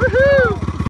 Woohoo!